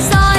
Sorry.